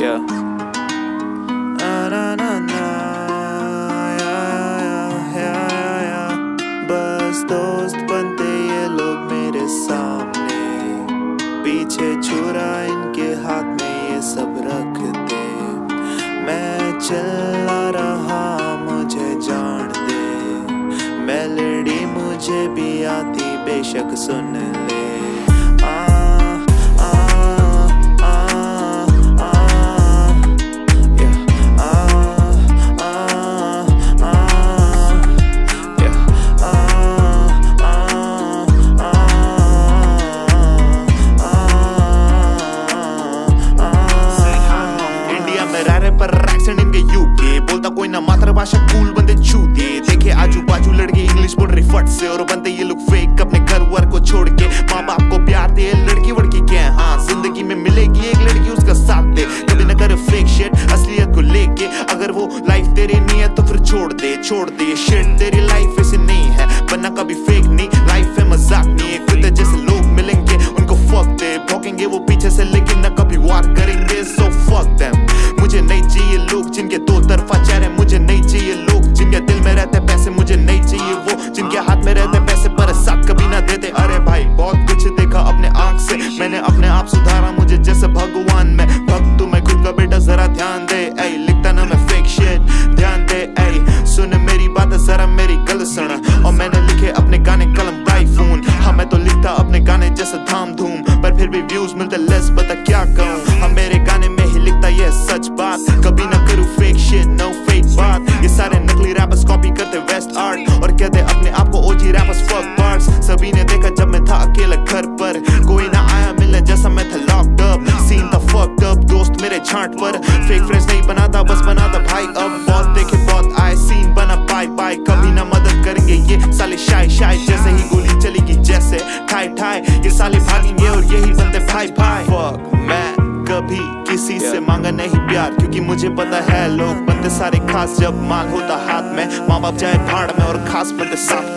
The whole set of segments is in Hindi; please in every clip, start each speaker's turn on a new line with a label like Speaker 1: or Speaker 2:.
Speaker 1: Yeah.
Speaker 2: Na, na, na, yeah, yeah, yeah. बस दोस्त बनते ये लोग मेरे सामने पीछे छुरा इनके हाथ में ये सब रखते मैं चला रहा मुझे जान दे मुझे भी आती बेशक सुन ले मातृभाषा कूल बंदे छूते। देखे आजू बाजू लड़के इंग्लिश बोल रही, फट से। और बनते ये लोग फेक अपने घर वर को छोड़ के। माँ बाप को प्यार दे, लड़की वड़की क्या है? ज़िंदगी में मिलेगी एक लड़की, उसका साथ दे। कभी ना करे फेक शेट असलियत को लेके। अगर वो लाइफ तेरी नहीं है तो फिर छोड़ दे छोड़ दे। शेट तेरी लाइफ ऐसे नहीं है। बनना कभी फेक नहीं लाइफ है मज़ाक नहीं। है खुद जैसे लोग मिलेंगे, उनको फक दे। भौंकेंगे वो पीछे से, लेकिन ना कभी वार करेंगे। सो फक देम मुझे नहीं चाहिए लोग जिनके दो तरफा चेहरे कभी किसी से मांगा नहीं प्यार क्योंकि मुझे पता है लोग बंदे सारे खास जब माल होता हाथ में। माँ बाप जाए भाड़ में और खास बंदे साथ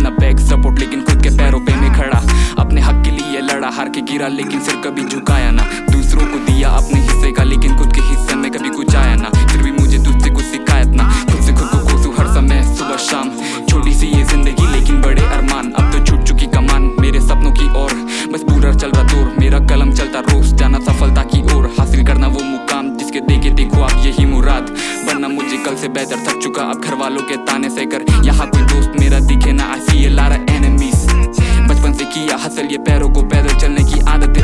Speaker 1: अपना बैक सपोर्ट लेकिन खुद के पैरों पे में खड़ा। अपने हक के लिए लड़ा, हार के गिरा, लेकिन सिर कभी झुकाया ना। दूसरों को दिया अपने से बेहतर थक चुका। अब घर वालों के ताने से कर यहाँ कोई दोस्त मेरा दिखे ना आई फील लारा एनिमीज बचपन से किया हसल ये पैरों को पैदल चलने की आदत